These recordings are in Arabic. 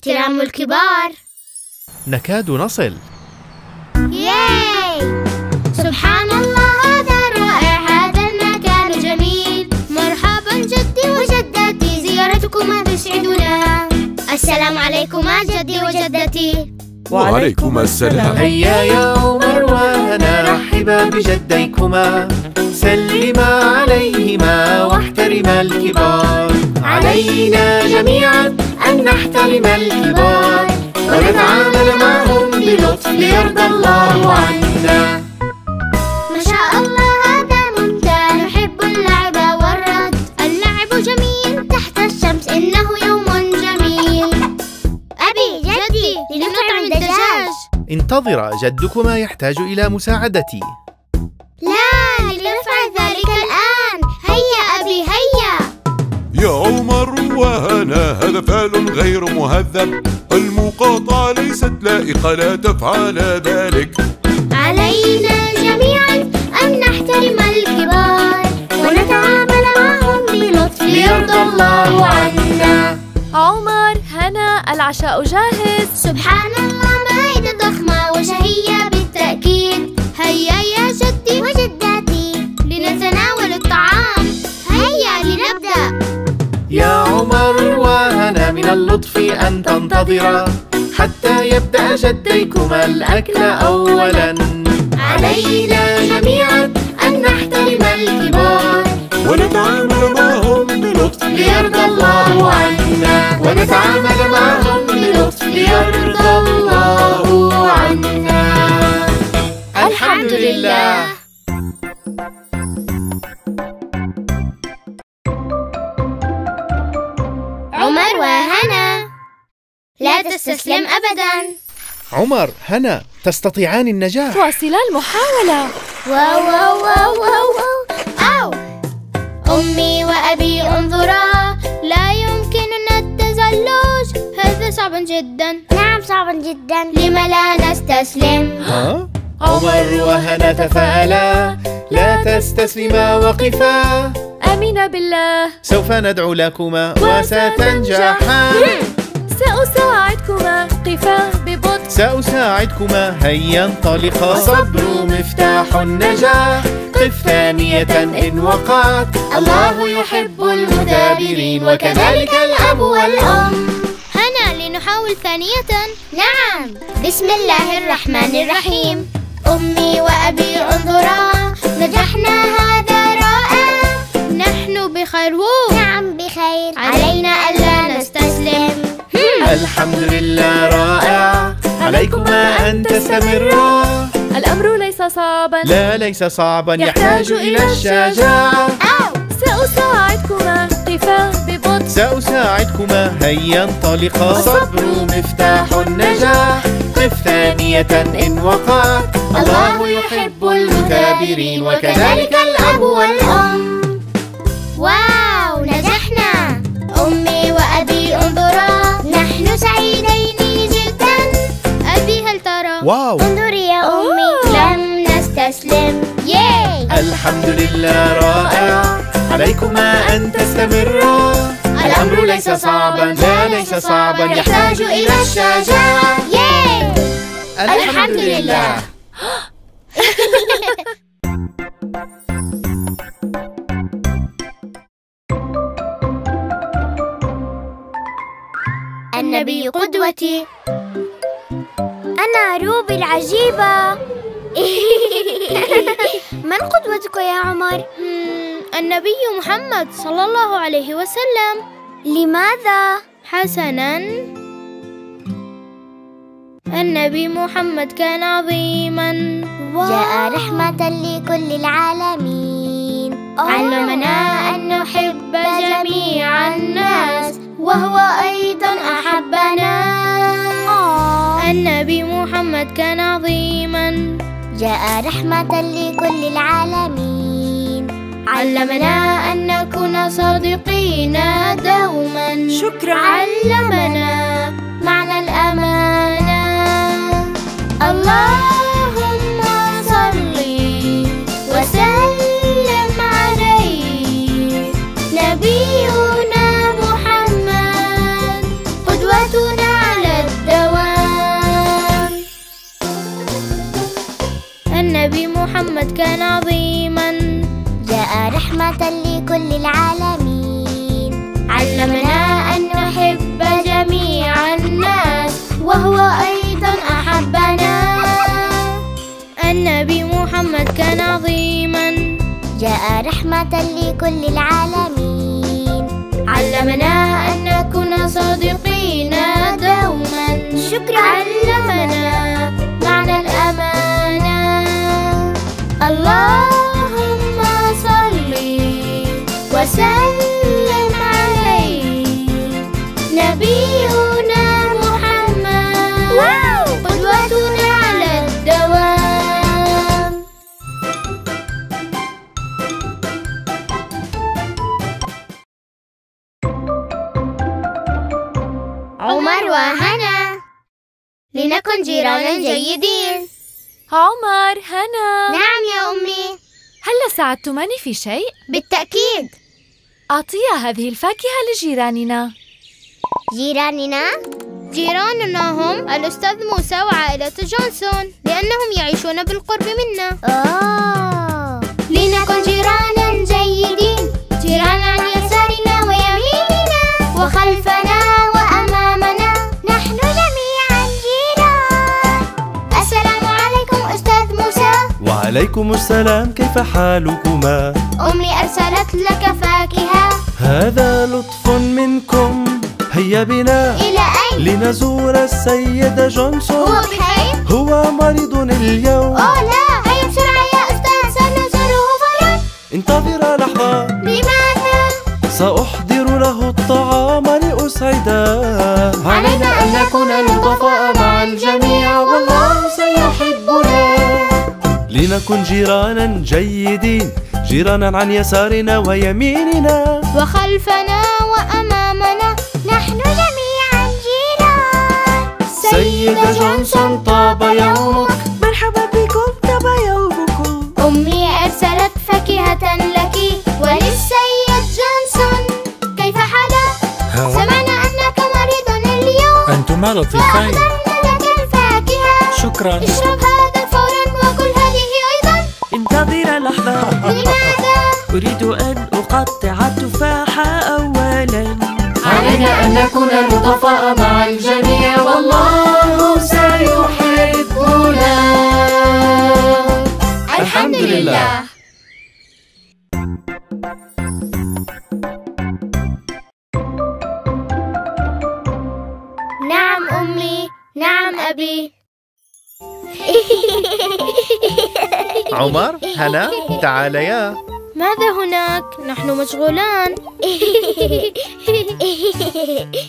احترام الكبار. نكاد نصل. ياي! سبحان الله هذا رائع هذا المكان جميل. مرحبا جدي وجدتي زيارتكما تسعدنا. السلام عليكما جدي وجدتي. وعليكم السلام. هيا يا عمر وهنا رحبا بجديكما. سلما عليهما واحترما الكبار. علينا جميعا أن نحترم الكبار. ونتعامل معهم بلطف ليرضى الله عنا. انتظرا جدكما يحتاج إلى مساعدتي. لا لنفعل ذلك الآن. هيا أبي هيا. يا عمر وهنا هذا فعل غير مهذب. المقاطعة ليست لائقة لا تفعل ذلك. علينا جميعا أن نحترم الكبار ونتعامل معهم بلطف ليرضى الله عنا. عمر هنا العشاء جاهز. سبحان الله. هيا يا جدي وجداتي لنتناول الطعام. هيا لنبدأ. يا عمر وهنا من اللطف أن تنتظرا حتى يبدأ جديكما الأكل أولا. علينا جميعا أن نحترم الكبار. ونتعامل معهم بلطف ليرضى الله عنا. ونتعامل معهم بلطف ليرضى عمر هنا تستطيعان النجاح. واصلا المحاولة واو واو واو واو واو. أو. أمي وأبي انظرا لا يمكننا التزلج. هذا صعب جدا. نعم صعب جدا. لم لا نستسلم؟ ها؟ عمر وهنا تفاءلا لا تستسلما وقفا. آمين بالله. سوف ندعو لكما وستنجحا. سأساعدكما قفا ببطء. سأساعدكما هيا انطلقا. الصبر مفتاح النجاح قف ثانية إن وقعت. الله يحب المثابرين وكذلك الأب والأم. هنا لنحاول ثانية. نعم. بسم الله الرحمن الرحيم. أمي وأبي انظرا نجحنا هذا رائع. نحن بخير. نعم بخير. علينا ألا نستسلم. الحمد لله رائع. عليكما أن تستمرا الأمر ليس صعبا. لا ليس صعبا يحتاج إلى الشجاعة. أو سأساعدكما قفا ببطء. سأساعدكما هيا انطلقا الصبر مفتاح النجاح. قف ثانية إن وقعت الله يحب المثابرين وكذلك الأب والأم. واو سعيدين جدا. أبي هل ترى واو. انظري يا أمي؟ لم نستسلم. ياي. الحمد لله رائع. عليكما أن تستمرا الأمر ليس صعبا. لا ليس صعبا. يحتاج إلى الشجاعة. ياي. الحمد لله. قدوتي أنا روبي العجيبة. من قدوتك يا عمر؟ النبي محمد صلى الله عليه وسلم. لماذا؟ حسناً. النبي محمد كان عظيما. جاء رحمة لكل العالمين. علمنا أن نحب جميع الناس. وهو أيضا أحبنا. النبي محمد كان عظيما. جاء رحمة لكل العالمين. علمنا أن نكون صادقين دوما. شكرا. علمنا معنى الأمانة. اللهم لكل العالمين. علمنا أن نحب جميع الناس وهو أيضا أحبنا. النبي محمد كان عظيما. جاء رحمة لكل العالمين. علمنا أن نكون صادقين دوما. شكرا. علمنا معنى الأمانة. اللهم لنكن جيرانا جيدين. عمر هنا. نعم يا أمي. هل ساعدتماني في شيء؟ بالتأكيد. أعطيا هذه الفاكهة لجيراننا. جيراننا؟ جيراننا هم الأستاذ موسى وعائلة جونسون لأنهم يعيشون بالقرب منا. أوه لنكن جيرانا. وعليكم السلام كيف حالكما؟ أمي أرسلت لك فاكهة. هذا لطف منكم هيا بنا. إلى أين؟ لنزور السيد هو جونسون بخير؟ هو مريض اليوم. أوه لا. لنكن جيرانا جيدين جيرانا عن يسارنا ويميننا. وخلفنا وأمامنا نحن جميعا جيران. سيد جونسون طاب يومك. مرحبا بكم طاب يومكم. أمي أرسلت فاكهة لك. وللسيد جونسون كيف حالك؟ سمعنا أنك مريض اليوم. أنتما لطيفين. فأحضرنا لك الفاكهة. شكرا. اشرب انتظر لحظة لماذا؟ أريد أن أقطع التفاحة أولا علينا أن نكون لطفاء مع الجميع والله عمر هنا تعاليا ماذا هناك؟ نحن مشغولان.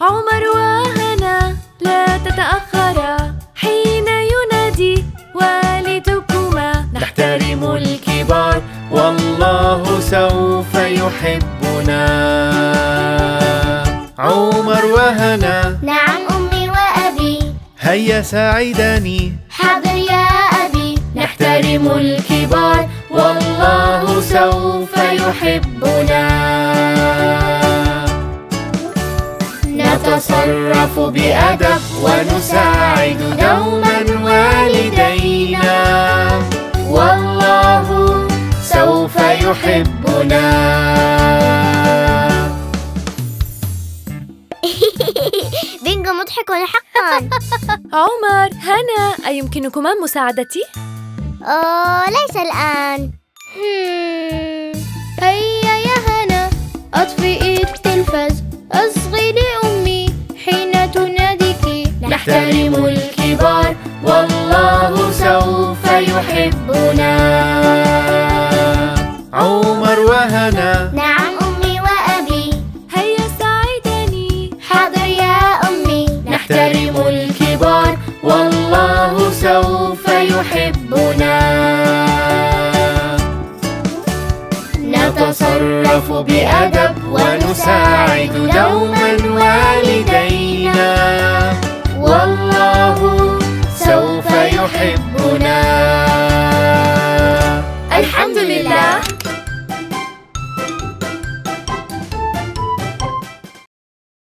عمر وهنا لا تتأخرا حين ينادي والدكما نحترم الكبار والله سوف يحبنا. عمر وهنا. نعم أمي وأبي. هيا يا أبي نحترم الكبار والله سوف يحبنا. نتصرف بأدب ونساعد دوما والدينا. والله سوف يحبنا. بينجو مضحك حقا؟ عمر هنا أيمكنكما مساعدتي؟ أوه ليس الآن. هيا يا هنا أطفئي التلفاز أصغي لأمي حين تناديك. نحترم الكبار والله سوف يحبنا. بأدب ونساعد دوما والدينا. والله سوف يحبنا